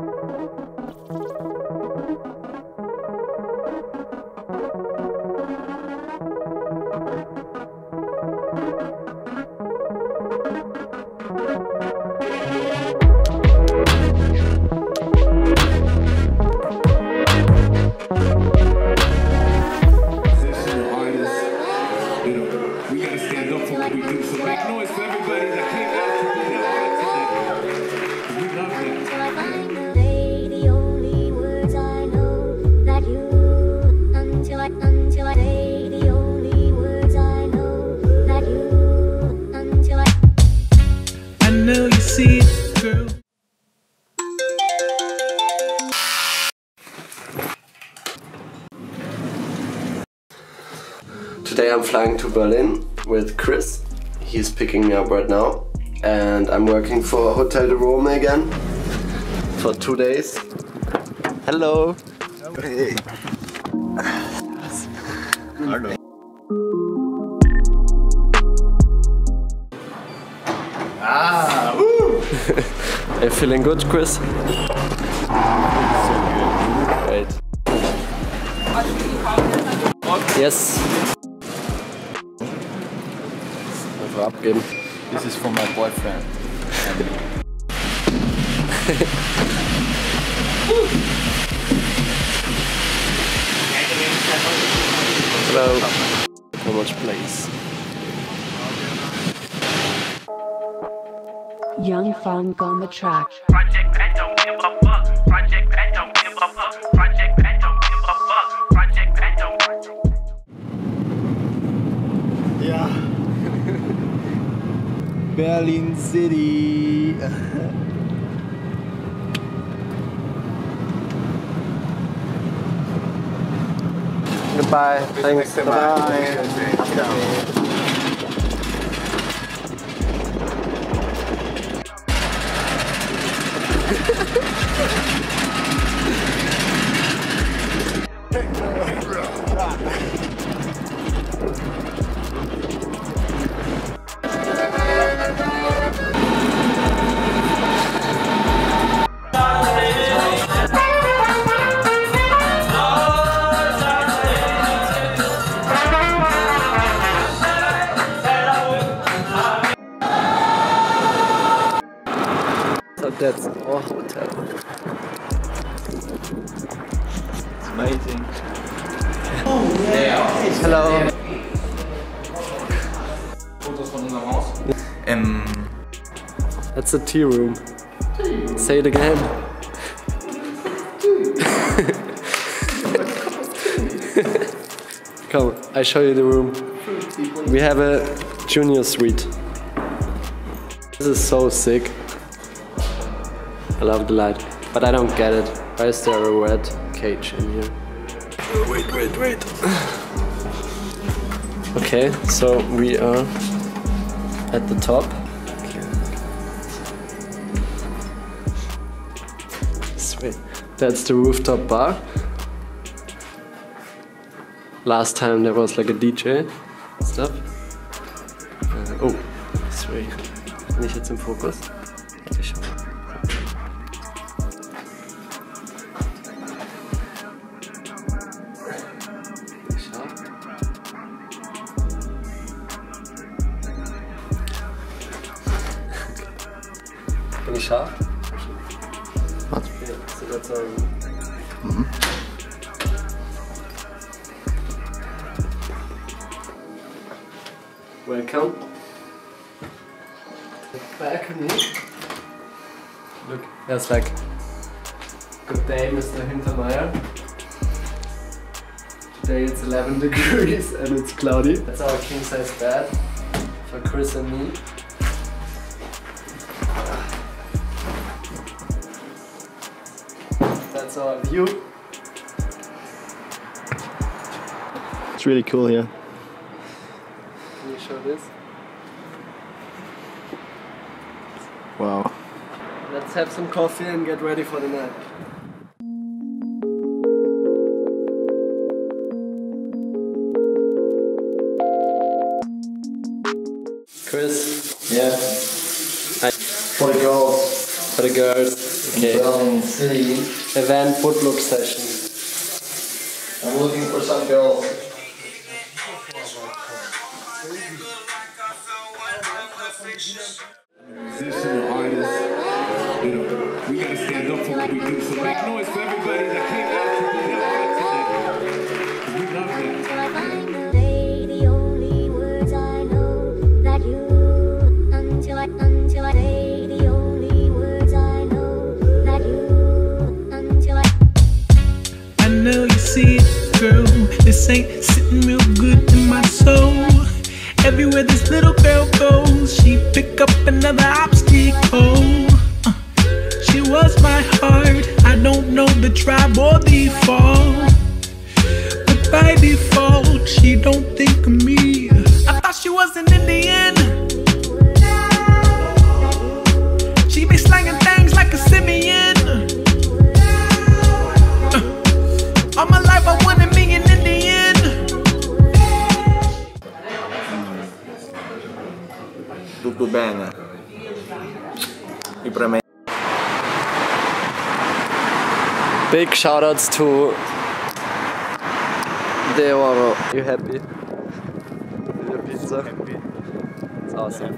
Música Today I'm flying to Berlin with Chris. He's picking me up right now. And I'm working for Hotel de Rome again for two days. Hello. Hey. Hello. Ah, woo! Are you feeling good, Chris? Great. Yes. Einfach abgeben. This is for my boyfriend. Hello. How much place? Young Funk on the track. Project Pat don't give a fuck. Project Pat Berlin City. Goodbye. Thanks. So that's our hotel. It's amazing. Hello. Fotos von unserem Haus. Ähm, That's the tea room. Say it again. Come, I show you the room. We have a junior suite. This is so sick. I love the light, but I don't get it. Why is there a red cage in here? Wait, wait, wait. Okay, so we are at the top. Sweet. That's the rooftop bar. Last time there was like a DJ stuff. Äh, oh, sorry. Nicht jetzt im Fokus. Bin ich scharf? Was? Ja, so würde sagen. Welcome. Balcony. Look, there's like. Good day, Mr. Hintermeyer. Today it's 11 degrees and it's cloudy. That's our king size bed for Chris and me. Our view. it's really cool here. Can you show this? Wow. Let's have some coffee and get ready for the night. Girls. for the the girls. Okay. Brown City. Event footlook session. I'm looking for some girls. musician or artist, you know, we gotta stand up for what we do. So This ain't sitting real good in my soul. Everywhere this little girl goes, she pick up another obstacle. Uh, she was my heart. I don't know the tribe or the fall, but by default, she don't think of me. I thought she was an Indian. Tutto bene. I preme. Big shoutouts to De Oro. You happy? With your pizza? It's awesome.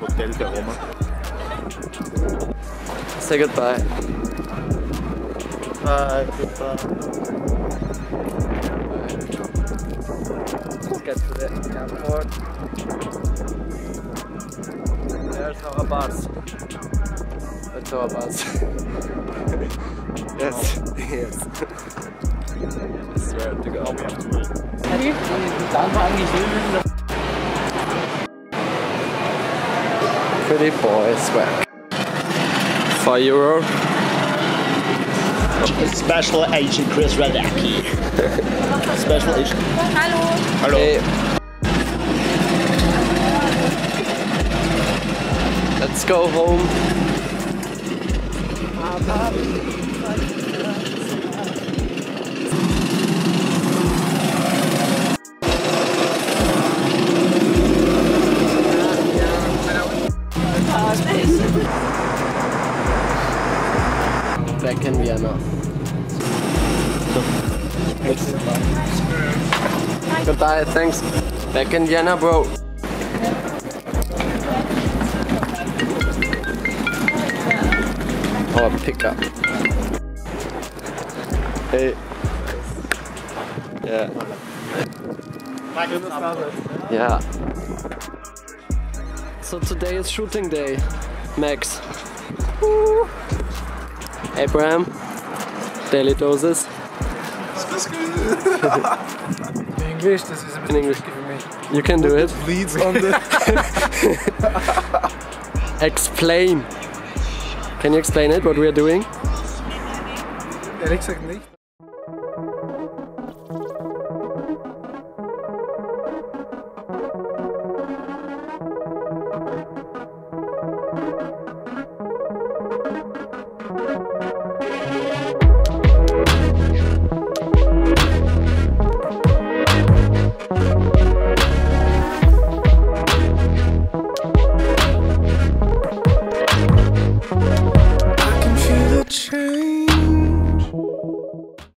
Hotel de Roma. Say goodbye. Bye, goodbye. Let's get to the airport. There's our bus. That's our bus. yes, yes. I swear to God. Pretty boy swag. Five euro. Special Agent Chris Radacki. Special Agent. Hey. Let's go home. In Vienna. Goodbye, thanks. Back in Vienna, bro. Oh, Our pickup. Hey. Yeah. Yeah. So today is shooting day, Max. Woo. Abraham, daily doses. English, this is a bit In English. me. You can do it. Leads on the. Explain. Can you explain it? What we are doing? Ehrlich gesagt nicht.